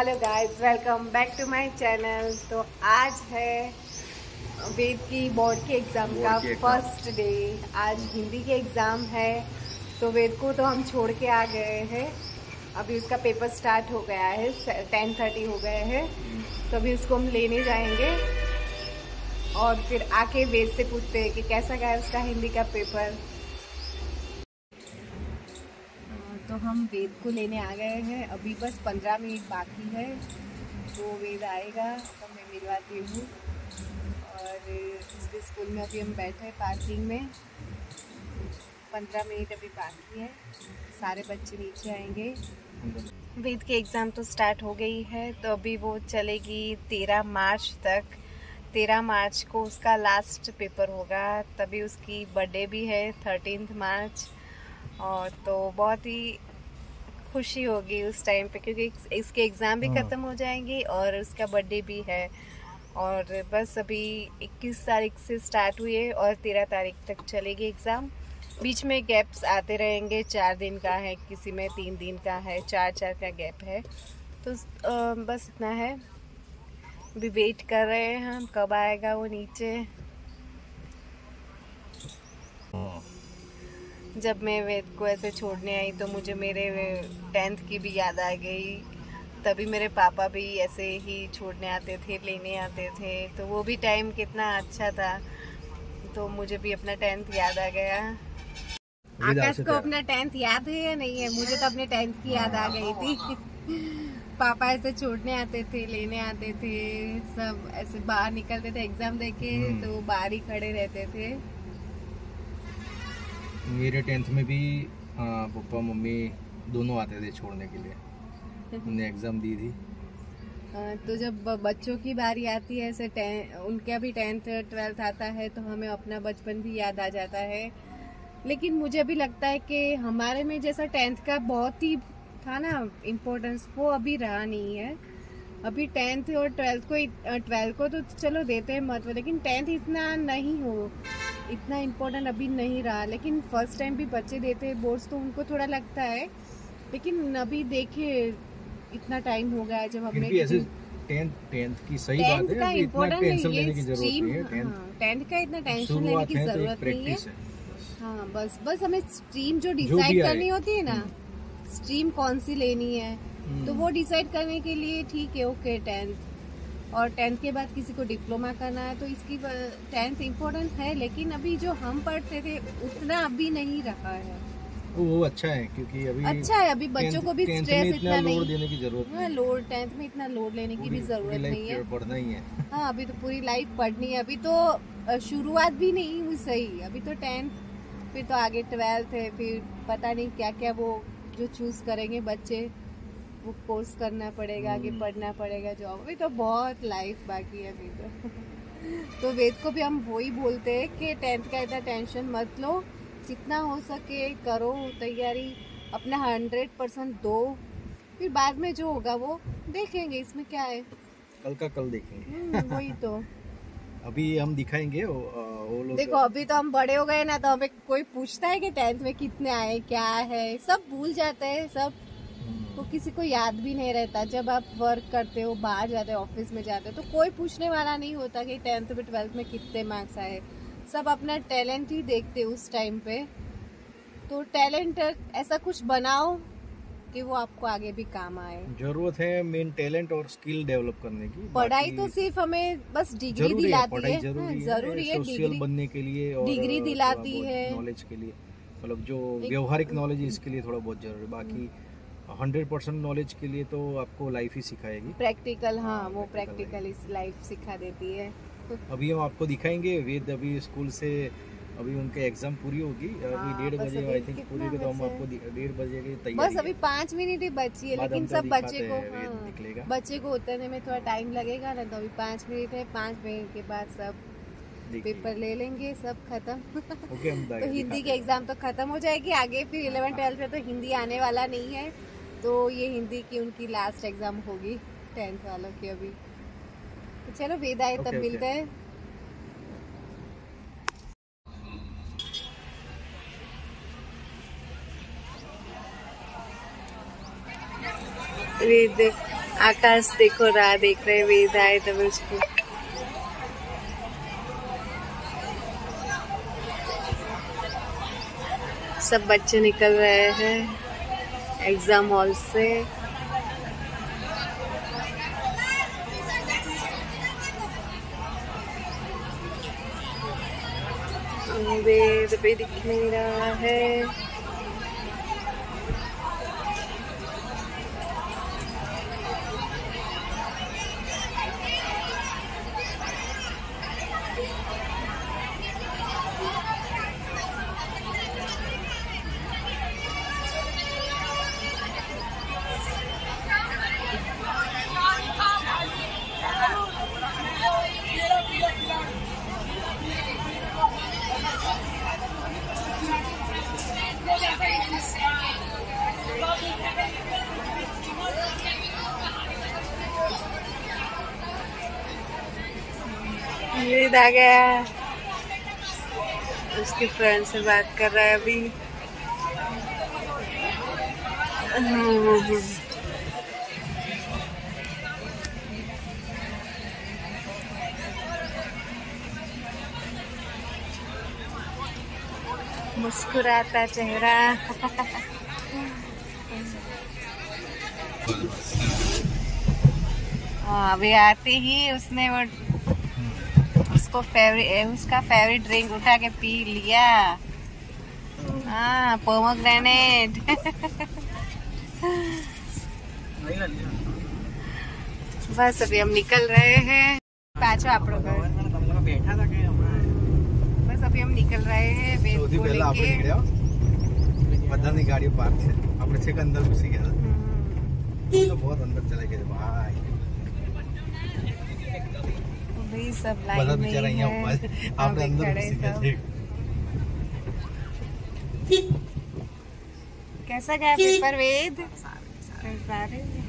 Hello guys welcome back to my channel. तो आज है वेद की बोर्ड के एग्ज़ाम का। First day. आज हिंदी के एग्ज़ाम है तो वेद को तो हम छोड़ के आ गए हैं। अभी उसका पेपर स्टार्ट हो गया है टेन थर्टी हो गए हैं। तो अभी उसको हम लेने जाएँगे। और फिर आके वेद से पूछते हैं कि कैसा गया उसका हिंदी का पेपर। हम वेद को लेने आ गए हैं। अभी बस पंद्रह मिनट बाकी है। तो वेद आएगा तो मैं मिलवाती हूँ। और इसके स्कूल में अभी हम बैठे हैं पार्किंग में। पंद्रह मिनट अभी बाकी है। सारे बच्चे नीचे आएँगे। वेद के एग्ज़ाम तो स्टार्ट हो गई है तो अभी वो चलेगी तेरह मार्च तक। तेरह मार्च को उसका लास्ट पेपर होगा। तभी उसकी बर्थडे भी है थर्टीनथ मार्च। और तो बहुत ही खुशी होगी उस टाइम पे क्योंकि इसके एग्ज़ाम भी हाँ। ख़त्म हो जाएँगे और उसका बर्थडे भी है। और बस अभी 21 तारीख से स्टार्ट हुई है और 13 तारीख तक चलेगी एग्ज़ाम बीच में गैप्स आते रहेंगे चार दिन का है किसी में तीन दिन का है चार चार का गैप है। तो बस इतना है। अभी वेट कर रहे हैं हम कब आएगा वो नीचे। जब मैं वेद को ऐसे छोड़ने आई तो मुझे मेरे टेंथ की भी याद आ गई। तभी मेरे पापा भी ऐसे ही छोड़ने आते थे लेने आते थे। तो वो भी टाइम कितना अच्छा था। तो मुझे भी अपना टेंथ याद आ गया। आकाश को अपना टेंथ याद है या नहीं है? मुझे तो अपने टेंथ की याद आ गई थी। पापा ऐसे छोड़ने आते थे लेने आते थे सब ऐसे बाहर निकलते थे एग्ज़ाम देके हम्म। तो बाहर ही खड़े रहते थे। मेरे टेंथ में भी हाँ, पापा मम्मी दोनों आते थे छोड़ने के लिए। उन्हें एग्ज़ाम दी थी। तो जब बच्चों की बारी आती है ऐसे उनका भी टेंथ ट्वेल्थ आता है तो हमें अपना बचपन भी याद आ जाता है। लेकिन मुझे भी लगता है कि हमारे में जैसा टेंथ का बहुत ही था ना इम्पोर्टेंस वो अभी रहा नहीं है। अभी टेंथ और ट्वेल्थ को ट्वेल्थ को तो चलो देते हैं महत्व लेकिन टेंथ इतना नहीं हो इतना इम्पोर्टेंट अभी नहीं रहा लेकिन फ़र्स्ट टाइम भी बच्चे देते हैं बोर्ड्स तो उनको थोड़ा लगता है लेकिन अभी देखिए इतना टाइम हो गया है जब हमने टेंथ टेंथ की सही बात है इम्पोर्टेंट लेने की ज़रूरत नहीं है टेंथ हाँ, का इतना टेंशन लेने की तो ज़रूरत नहीं है बस। हाँ बस बस हमें स्ट्रीम जो डिसाइड करनी होती है ना स्ट्रीम कौन सी लेनी है हम्म। तो वो डिसाइड करने के लिए ठीक है ओके टेंथ और टेंथ के बाद किसी को डिप्लोमा करना है तो इसकी टेंथ इम्पोर्टेंट है लेकिन अभी जो हम पढ़ते थे उतना अभी नहीं रहा है। वो अच्छा है क्योंकि अभी अच्छा है अभी बच्चों को भी स्ट्रेस इतना इतना नहीं। देने की ज़रूरत हाँ लोड टेंथ में इतना लोड लेने की भी ज़रूरत नहीं है। पढ़ना ही है। हाँ अभी तो पूरी लाइफ पढ़नी है। अभी तो शुरुआत भी नहीं हुई सही। अभी तो टेंथ फिर तो आगे ट्वेल्थ है फिर पता नहीं क्या क्या वो जो चूज़ करेंगे बच्चे। वो कोर्स करना पड़ेगा आगे हम्म। पढ़ना पड़ेगा जॉब अभी तो बहुत लाइफ बाकी है अभी तो। तो वेद को भी हम वही बोलते हैं कि टेंथ का इतना टेंशन मत लो। जितना हो सके करो तैयारी। अपना हंड्रेड परसेंट दो। फिर बाद में जो होगा वो देखेंगे इसमें क्या है। कल का कल देखेंगे। हम्म, वही तो। अभी हम दिखाएँगे वो, वो लोग देखो अभी तो हम बड़े हो गए ना तो हमें कोई पूछता है कि टेंथ में कितने आए क्या है? सब भूल जाते हैं सब हम्म, तो किसी को याद भी नहीं रहता। जब आप वर्क करते हो बाहर जाते हो ऑफ़िस में जाते हो तो कोई पूछने वाला नहीं होता कि टेंथ में ट्वेल्थ में कितने मार्क्स आए। सब अपना टैलेंट ही देखते उस टाइम पे। तो टैलेंट ऐसा कुछ बनाओ कि वो आपको आगे भी काम आए। ज़रूरत है मेन टैलेंट और स्किल डेवलप करने की। पढ़ाई तो सिर्फ़ हमें बस डिग्री है दिलाती है। ज़रूरी हाँ, है ज़रूरी है सोशल डिग्री बनने के लिए और डिग्री दिलाती है। नॉलेज के लिए। मतलब जो व्यवहारिक नॉलेज इसके लिए थोड़ा बहुत ज़रूरी बाकी हंड्रेड परसेंट नॉलेज के लिए तो आपको लाइफ ही सिखाएगी। प्रैक्टिकल हाँ वो प्रैक्टिकल इस लाइफ सिखा देती है। अभी हम आपको दिखाएँगे वेद अभी स्कूल से अभी उनके एग्ज़ाम पूरी होगी। अभी हाँ, डेढ़ बजे आई थिंक पूरी तो हम आपको डेढ़ बजे की बस अभी पाँच मिनट ही बची है लेकिन सब बच्चे को हाँ, निकलेगा। बच्चे को उतरने में थोड़ा टाइम लगेगा ना तो अभी पाँच मिनट है पाँच मिनट के बाद सब पेपर ले लेंगे सब खत्म। हम तो हिंदी के एग्ज़ाम तो खत्म हो जाएगी आगे फिर इलेवन ट्वेल्थ में तो हिंदी आने वाला नहीं है। तो ये हिंदी की उनकी लास्ट एग्ज़ाम होगी टेंथ वालों की अभी। तो चलो वेद आए ओके, तब ओके। मिलते हैं। वेद आकाश देखो राह देख रहे वेद आए तब उसको। सब बच्चे निकल रहे हैं। एग्ज़ाम हॉल से। वेद भी दिख नहीं रहा है। वेद आ गया उसके फ्रेंड से बात कर रहा है अभी। मुस्कुराता चेहरा हाँ, अभी आते ही उसने वो उसको फेवरेट उसका फेवरेट ड्रिंक उठा के पी लिया हाँ पोमोग्रेनेट बस अभी हम निकल रहे हैं पाछो આપણો ઘર બેઠા હતા કે હમણાં બસ અભી हम निकल रहे हैं वेद સૌથી को પહેલા આપણે लेके નીકળ્યા બધાની ગાડીઓ પાર્ક છે આપણે છેક અંદર ઘૂસી ગયા हम्म, હતા તો બહુ અંદર ચલા ગયા सब लाइन में ही है। हाँ, आपने अंदर कैसा गया पेपर वेद? सारे।